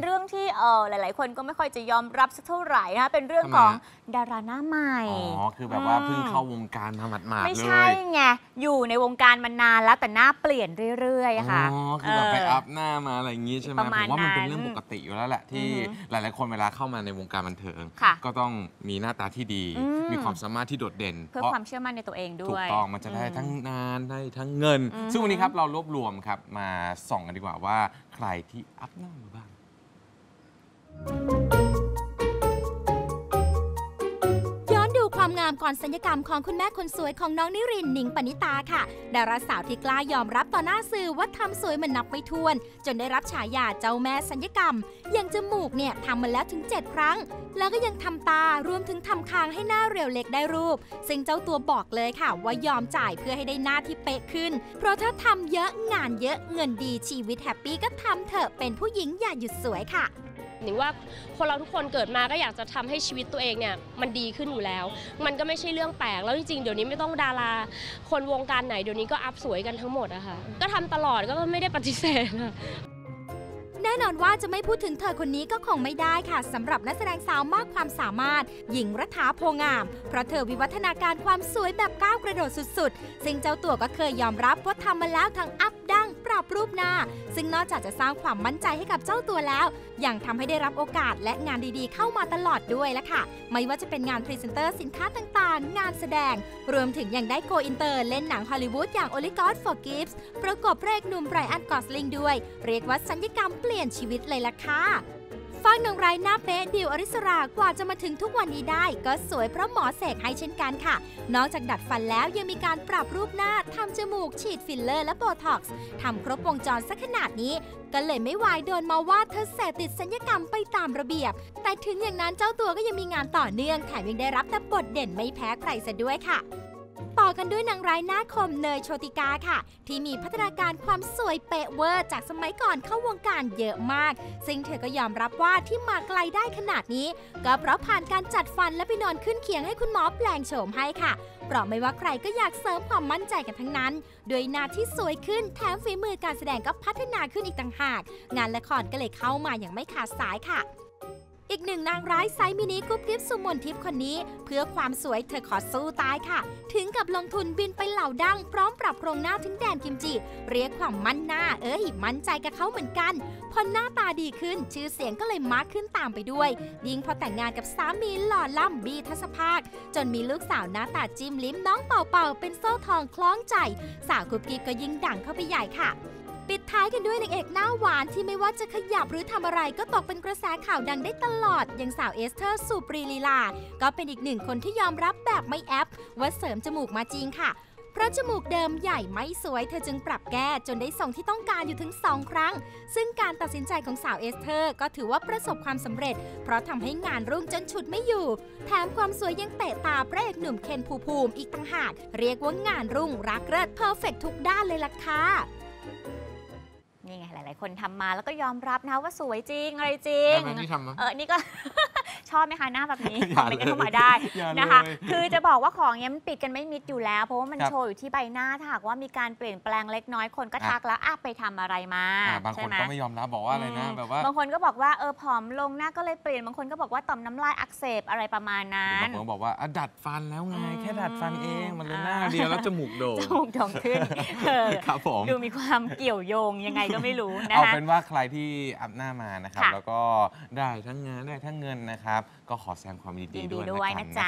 เรื่องที่เออหลาย ๆ คนก็ไม่ค่อยจะยอมรับสักเท่าไหร่นะคะเป็นเรื่องของทำไมฮะ ดาราหน้าใหม่ อ๋อ คือแบบว่าเพิ่งเข้าวงการมาหมาดๆไม่เลใช่ยไง อยู่ในวงการมานานแล้วแต่หน้าเปลี่ยนเรื่อย ๆ ค่ะ อ๋อ คือแบบไปเอัพหน้ามาอะไรอย่างงี้ใช่ไหมประผมาณมว่ามันเป็นนั้นเรื่องปกติอยู่แล้วแหละที่อือฮึหลายๆคนเวลาเข้ามาในวงการบันเทิง ค่ะก็ต้องมีหน้าตาที่ดี อืม มีความสามารถที่โดดเด่น เพื่อความเชื่อมั่นในตัวเองด้ถูวกยต้องมันจะได้อืมทั้ทั้งงานได้ทั้งเงิน อือฮึซึ่งวันนี้ครับเรารวบรวมครับมาส่องกันดีกว่าว่าใครที่อัพหน้ามาบ้างามก่อนสัญญกรรมของคุณแม่คนสวยของน้องนิรินหนิงปณิตาค่ะดาราสาวที่กล้ายอมรับต่อหน้าสื่อว่าทำสวยเหมันนับไม่ถ้วน จนได้รับฉายาเจ้าแม่สัญญกรรม อย่างจมูกเนี่ยทำมาแล้วถึง 7 ครั้ง แล้วก็ยังทำตารวมถึงทำคางให้หน้าเรียวเล็กได้รูป ซึ่งเจ้าตัวบอกเลยค่ะ ว่ายอมจ่ายเพื่อให้ได้หน้าที่เป๊ะขึ้น เพราะถ้าทำเยอะงานเยอะเงินดีชีวิตแฮปปี้ก็ทำเถอะเป็นผู้หญิงอย่าหยุดสวยค่ะ หนิงว่าคนเราทุกคนเกิดมาก็อยากจะทำให้ชีวิตตัวเองเนี่ยมันดีขึ้นอยู่แล้ว มันก็ไม่ใช่เรื่องแปลกแล้วจริงๆเดี๋ยวนี้ไม่ต้องดารา คนวงการไหนเดี๋ยวนี้ก็อัพสวยกันทั้งหมดอะค่ะก็ทำตลอดก็ไม่ได้ปฏิเสธอะแน่นอนว่าจะไม่พูดถึงเธอคนนี้ก็คงไม่ได้ค่ะสำหรับนักแสดงสาวมากความสามารถ หญิงรัฐาโพงาม เพราะเธอวิวัฒนาการความสวยแบบก้าวกระโดดสุดๆ ซึ่งเจ้าตัวก็เคยยอมรับว่าทำมาแล้วทั้งอัพดั้ง รับรูปหน้า ซึ่งนอกจากจะสร้างความมั่นใจให้กับเจ้าตัวแล้ว ยังทำให้ได้รับโอกาสและงานดีๆ เข้ามาตลอดด้วยละค่ะ ไม่ว่าจะเป็นงานพรีเซนเตอร์สินค้าต่างๆ งานแสดง รวมถึงยังได้โกอินเตอร์เล่นหนังฮอลลีวูดอย่าง Only God Forgives ประกบพระเอกหนุ่มไรอันกอสลิงด้วย เรียกว่าศัลยกรรมเปลี่ยนชีวิตเลยล่ะค่ะ ฝั่งนางร้ายหน้าเป๊ะดิวอริสรากว่าจะมาถึงทุกวันนี้ได้ ก็สวยเพราะหมอเสกให้เช่นกันค่ะ นอกจากดัดฟันแล้วยังมีการปรับรูปหน้าทำจมูก ฉีดฟิลเลอร์และโบท็อกซ์ทำครบวงจรสักขนาดนี้ ก็เลยไม่วายโดนมาว่าเธอเสพติดศัลยกรรมไปตามระเบียบ แต่ถึงอย่างนั้นเจ้าตัวก็ยังมีงานต่อเนื่องแถมยังได้รับแต่บทเด่นไม่แพ้ใครซะด้วยค่ะ ต่อกันด้วยนางร้ายหน้าคมเนยโชติกาค่ะ ที่มีพัฒนาการความสวยเป๊ะเวอร์จากสมัยก่อนเข้าวงการเยอะมาก ซึ่งเธอก็ยอมรับว่าที่มาไกลได้ขนาดนี้ ก็เพราะผ่านการจัดฟันและไปนอนขึ้นเคียงให้คุณหมอแปลงโฉมให้ค่ะเพราะไม่ว่าใครก็อยากเสริมความมั่นใจกันทั้งนั้นด้วยหน้าที่สวยขึ้นแถมฝีมือการแสดงก็พัฒนาขึ้นอีกต่างหาก งานละครก็เลยเข้ามาอย่างไม่ขาดสายค่ะ อีกหนึ่งนางร้ายไซมินิกุ๊บกิ๊บสุมนทิพย์คนนี้ เพื่อความสวยเธอขอสู้ตายค่ะ ถึงกับลงทุนบินไปเหล่าดัง พร้อมปรับโครงหน้าถึงแดนกิมจิ เรียกความมั่นหน้า เอ้ยมั่นใจกับเขาเหมือนกัน พอหน้าตาดีขึ้น ชื่อเสียงก็เลยมากขึ้นตามไปด้วย ยิ่งพอแต่งงานกับสามีหล่อล่ำบีทัศภาค จนมีลูกสาวหน้าตาจิ้มลิ้มน้องเป่าเป่าเป็นโซ่ทองคล้องใจ สาวกุ๊บกิ๊บก็ยิ่งดังเข้าไปใหญ่ค่ะ ปิดท้ายกันด้วยนางเอกหน้าหวานที่ไม่ว่าจะขยับหรือทำอะไรก็ตกเป็นกระแสข่าวดังได้ตลอด อย่างสาวเอสเธอร์สุปรีลีลา ก็เป็นอีกหนึ่งคนที่ยอมรับแบบไม่แอปว่าเสริมจมูกมาจริงค่ะเพราะจมูกเดิมใหญ่ไม่สวยเธอจึงปรับแก้จนได้ทรงที่ต้องการอยู่ถึง 2 ครั้ง ซึ่งการตัดสินใจของสาวเอสเธอร์ ก็ถือว่าประสบความสำเร็จ เพราะทำให้งานรุ่งจนฉุดไม่อยู่ แถมความสวยยังเตะตาพระเอกหนุ่มเคนภูภูมิอีกต่างหาก เรียกว่างานรุ่งรักเลิศ perfect ทุกด้านเลยล่ะค่ะ คนทำมาแล้วก็ยอมรับนะว่าสวยจริงอะไรจริงได้ไหมที่ทำมาเออ นี่ก็ ชอบไหมคะหน้าแบบนี้อย่าคอมเมนต์กันเลยเข้ามาได้อย่าเลยนะคะ คือจะบอกว่าของเนี้ยมันปิดกันไม่มิดอยู่แล้ว เพราะว่ามันครับ โชว์อยู่ที่ใบหน้าถ้าหากว่ามีการเปลี่ยนแปลงเล็กน้อยคนก็อะทักแล้วอะไปทำอะไรมาอ่าบางคนใช่ไหมก็ไม่ยอมรับบอกว่าอะไรนะ อืมแบบว่าบางคนก็บอกว่าเออผอมลงหน้าก็เลยเปลี่ยนบางคนก็บอกว่าต่อมน้ำลายอักเสบอะไรประมาณนั้บาน งคนก็บอกว่าอะดัดฟันแล้วไง อืมแค่ดัดฟันเองมันเลยหน้าอ่า เดียวแล้วจมูกโด่งจมูกโด่งขึ้นเออครับผม ดูมีความเกี่ยวโยงยังไงก็ไม่รู้นะเอาคะ เป็นว่าใครที่อัพหน้ามานะครับ ค่ะแล้วก็ได้ทั้งงานได้ทั้งเงินนะครับก็ขอแสดงความยินดียินด้ดีวยด้วยกันะจ๊ะ